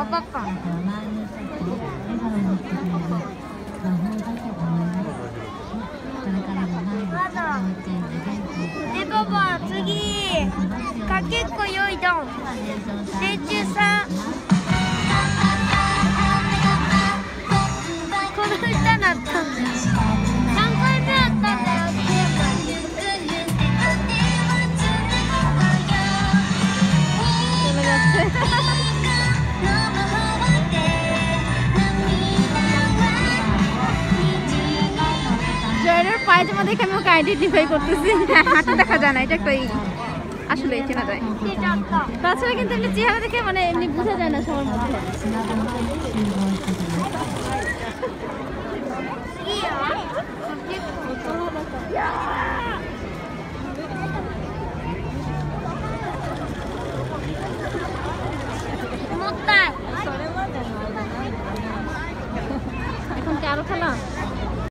パパパねパパ次かけっこよいどん。成虫さん。この歌なった বাইরের পায়জামা দেখে আমি ওকে আইডেন্টিফাই করতেছি। হ্যাঁ দেখা যায় না, এটা একটা আসলে চেনা যায়। তাছাড়া কিন্তু এমনি চেহারা দেখে মানে এমনি বোঝা যায় না সবার মধ্যে। এখন কি আরও খেলা?